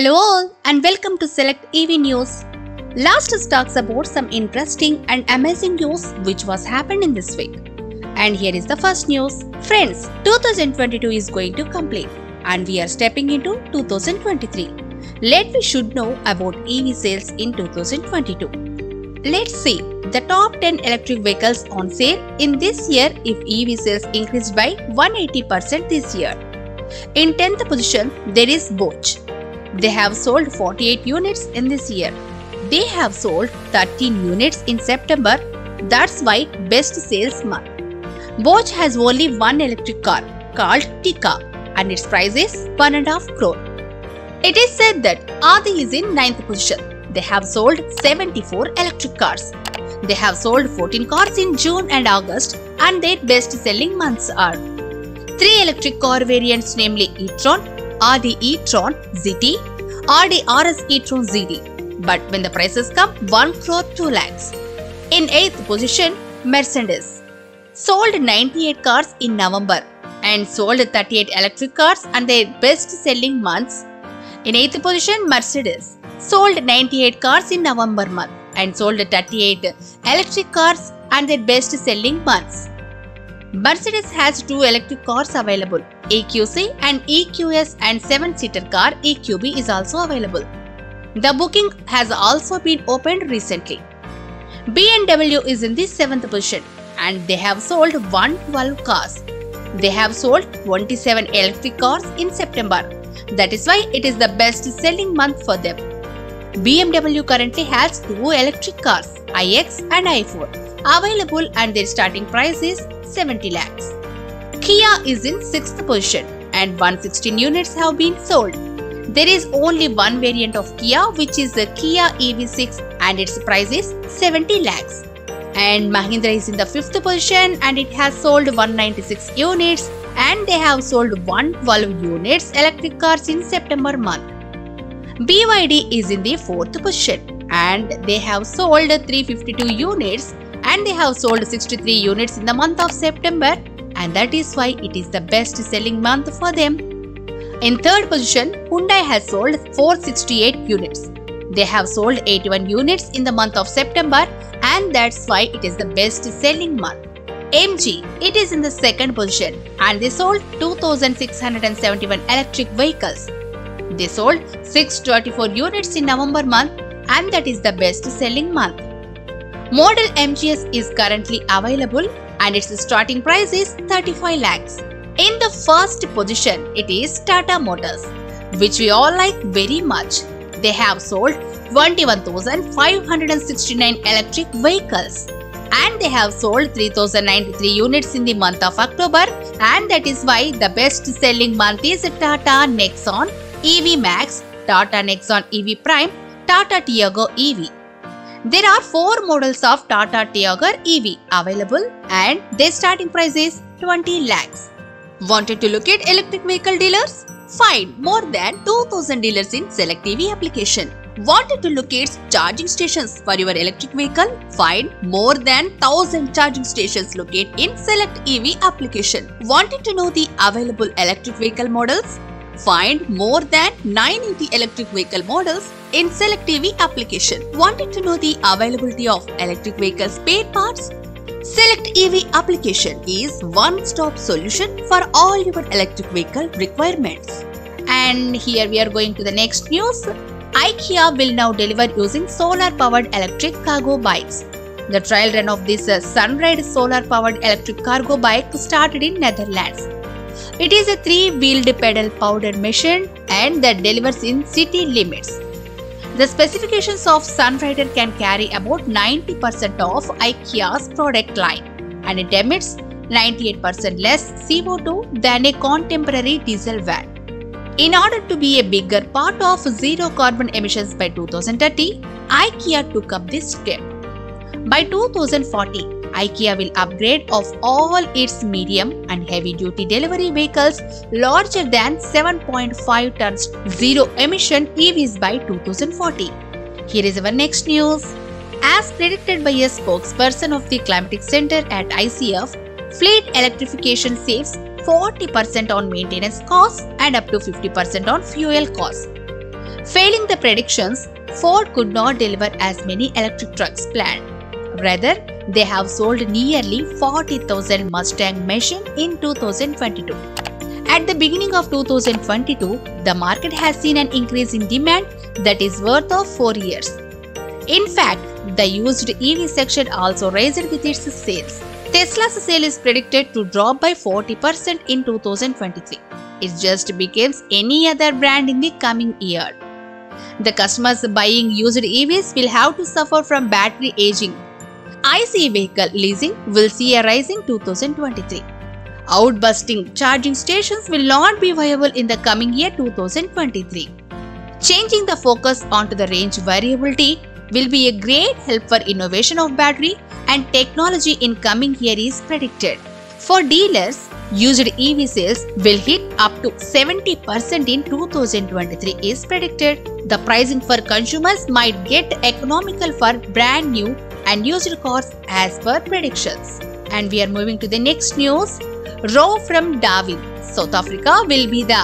Hello all and welcome to Select EV News. Last us talks about some interesting and amazing news which was happened in this week. And here is the first news. Friends, 2022 is going to complete and we are stepping into 2023. Let we should know about EV sales in 2022. Let's see the top 10 electric vehicles on sale in this year if EV sales increased by 180% this year. In 10th position, there is Bosch. They have sold 48 units in this year. They have sold 13 units in September. That's why best sales month. Bosch has only one electric car called Tika and its price is 1.5 crore. It is said that Audi is in 9th position. They have sold 74 electric cars. They have sold 14 cars in June and August and their best selling months are three electric car variants namely e-tron, Audi e-tron GT, Audi RS e-tron GT. But when the prices come 1 crore 2 lakhs. In 8th position, Mercedes. Sold 98 cars in November and sold 38 electric cars and their best selling months. In 8th position, Mercedes. Sold 98 cars in November month and sold 38 electric cars and their best selling months. Mercedes has two electric cars available, EQC and EQS and 7-seater car EQB is also available. The booking has also been opened recently. BMW is in the 7th position and they have sold 112 cars. They have sold 27 electric cars in September. That is why it is the best selling month for them. BMW currently has two electric cars, iX and i4, available and their starting price is 70 lakhs. Kia is in 6th position and 116 units have been sold. There is only one variant of Kia which is the Kia EV6 and its price is 70 lakhs. And Mahindra is in the 5th position and it has sold 196 units and they have sold 112 units electric cars in September month. BYD is in the 4th position and they have sold 352 units and they have sold 63 units in the month of September and that is why it is the best selling month for them. In third position, Hyundai has sold 468 units. They have sold 81 units in the month of September and that's why it is the best selling month. MG, it is in the second position and they sold 2671 electric vehicles. They sold 624 units in November month and that is the best selling month. Model MGS is currently available and its starting price is 35 lakhs. In the first position, it is Tata Motors, which we all like very much. They have sold 21,569 electric vehicles and they have sold 3093 units in the month of October and that is why the best selling month is Tata Nexon EV Max, Tata Nexon EV Prime, Tata Tiago EV. There are four models of Tata Tiago EV available and their starting price is 20 lakhs. Wanted to look at electric vehicle dealers? Find more than 2000 dealers in Select EV application. Wanted to locate charging stations for your electric vehicle? Find more than 1000 charging stations located in Select EV application. Wanted to know the available electric vehicle models? Find more than 980 electric vehicle models in Select EV application. Wanted to know the availability of electric vehicle spare parts? Select EV application is one-stop solution for all your electric vehicle requirements. And here we are going to the next news. IKEA will now deliver using solar-powered electric cargo bikes. The trial run of this uh, Sunride solar-powered electric cargo bike started in Netherlands. It is a three-wheeled pedal-powered machine and that delivers in city limits. The specifications of Sunrider can carry about 90% of IKEA's product line and it emits 98% less CO2 than a contemporary diesel van. In order to be a bigger part of zero carbon emissions by 2030, IKEA took up this step. By 2040, IKEA will upgrade of all its medium and heavy duty delivery vehicles larger than 7.5 tons zero emission EVs by 2040. Here is our next news. As predicted by a spokesperson of the Climatic Center at ICF, fleet electrification saves 40% on maintenance costs and up to 50% on fuel costs. Failing the predictions, Ford could not deliver as many electric trucks planned. Rather, they have sold nearly 40,000 Mustang Mach-E in 2022. At the beginning of 2022, the market has seen an increase in demand that is worth of 4 years. In fact, the used EV section also raised with its sales. Tesla's sale is predicted to drop by 40% in 2023. It just becomes any other brand in the coming year. The customers buying used EVs will have to suffer from battery aging. ICE vehicle leasing will see a rise in 2023. Outbusting charging stations will not be viable in the coming year 2023. Changing the focus onto the range variability will be a great help for innovation of battery and technology in coming year is predicted. For dealers, used EV sales will hit up to 70% in 2023 is predicted. The pricing for consumers might get economical for brand new and used cars as per predictions. And we are moving to the next news. Rowe from Darwin, South Africa will be the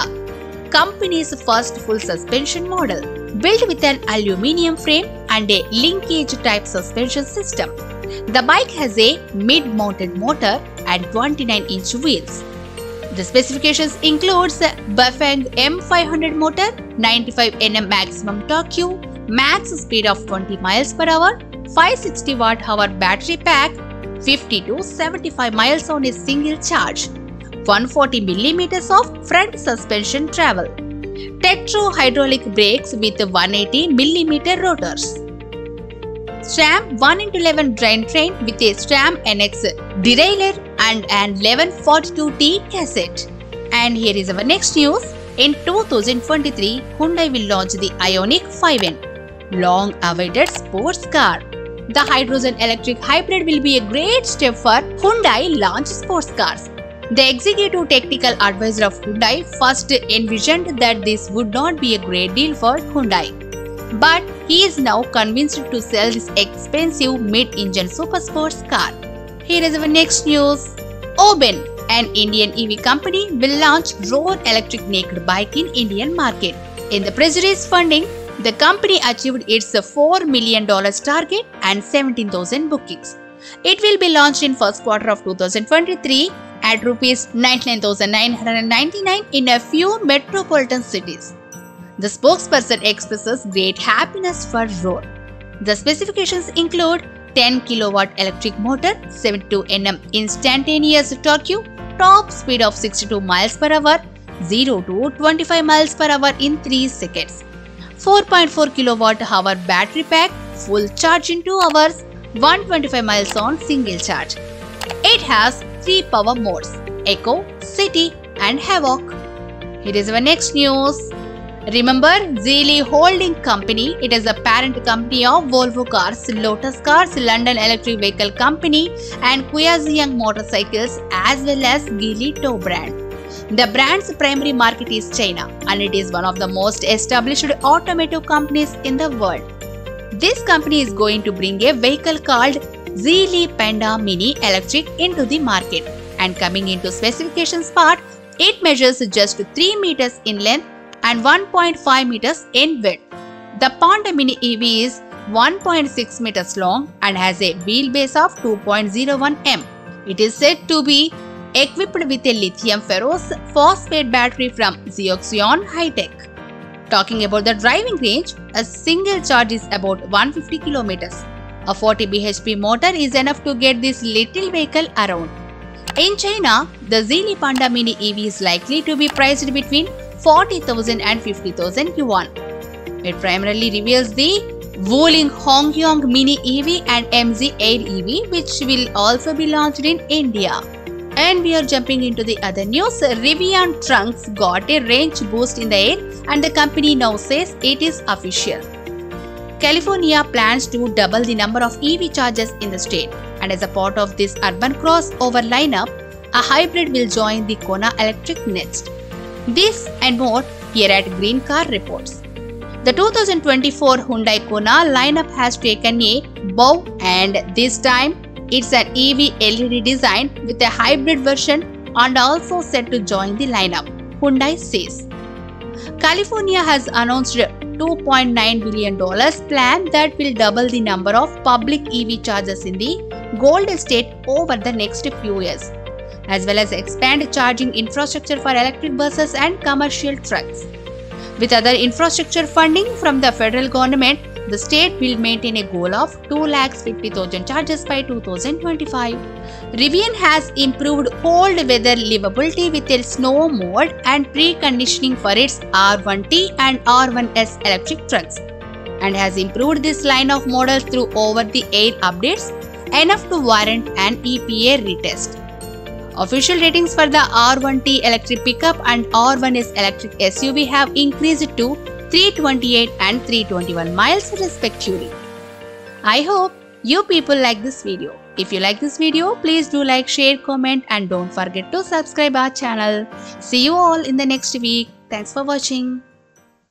company's first full suspension model, built with an aluminium frame and a linkage type suspension system. The bike has a mid-mounted motor and 29-inch wheels. The specifications includes Bafang M500 motor, 95 Nm maximum torque, max speed of 20 miles per hour, 560 watt hour battery pack, 50 to 75 miles on a single charge, 140 millimeters of front suspension travel, Tektro hydraulic brakes with 180 millimeter rotors. SRAM 1 into 11 drain train with a SRAM NX derailleur and an 1142T cassette. And here is our next news. In 2023, Hyundai will launch the Ioniq 5N, long awaited sports car. The hydrogen electric hybrid will be a great step for Hyundai launch sports cars. The executive technical advisor of Hyundai first envisioned that this would not be a great deal for Hyundai. But he is now convinced to sell this expensive mid-engine super sports car. Here is our next news. Oben, an Indian EV company, will launch Rorr electric naked bike in Indian market. In the pre-series funding, the company achieved its $4 million target and 17,000 bookings. It will be launched in first quarter of 2023 at rupees 99,999 in a few metropolitan cities. The spokesperson expresses great happiness for Rorr. The specifications include 10 kilowatt electric motor, 72 Nm instantaneous torque, top speed of 62 miles per hour, 0 to 25 miles per hour in 3 seconds, 4.4 kilowatt hour battery pack, full charge in 2 hours, 125 miles on single charge. It has 3 power modes Eco, City and Havoc. Here is our next news. Remember Geely Holding Company, it is a parent company of Volvo Cars, Lotus Cars, London Electric Vehicle Company and Zhiyang Motorcycles as well as Geely Tow brand. The brand's primary market is China and it is one of the most established automotive companies in the world. This company is going to bring a vehicle called Geely Panda Mini Electric into the market and coming into specifications part, it measures just 3 meters in length and 1.5 meters in width. The Panda Mini EV is 1.6 meters long and has a wheelbase of 2.01 m. It is said to be equipped with a lithium ferrous phosphate battery from Zioxion High-Tech. Talking about the driving range, a single charge is about 150 kilometers. A 40 bhp motor is enough to get this little vehicle around. In China, the Geely Panda Mini EV is likely to be priced between 40,000 and 50,000 yuan. It primarily reveals the Wuling Hongguang Mini EV and MZ Air EV which will also be launched in India. And we are jumping into the other news. Rivian trunks got a range boost in the air and the company now says it is official. California plans to double the number of EV chargers in the state and as a part of this urban crossover lineup, a hybrid will join the Kona Electric next. This and more here at Green Car Reports. The 2024 Hyundai Kona lineup has taken a bow and this time it's an EV LED design with a hybrid version and also set to join the lineup, Hyundai says. California has announced a $2.9 billion plan that will double the number of public EV chargers in the Gold State over the next few years, as well as expand charging infrastructure for electric buses and commercial trucks. With other infrastructure funding from the federal government, the state will maintain a goal of 2,50,000 charges by 2025. Rivian has improved cold weather livability with its snow mode and preconditioning for its R1T and R1S electric trucks and has improved this line of models through over the air updates enough to warrant an EPA retest. Official ratings for the R1T electric pickup and R1S electric SUV have increased to 328 and 321 miles respectively. I hope you people like this video. If you like this video, please do like, share, comment and don't forget to subscribe our channel. See you all in the next week. Thanks for watching.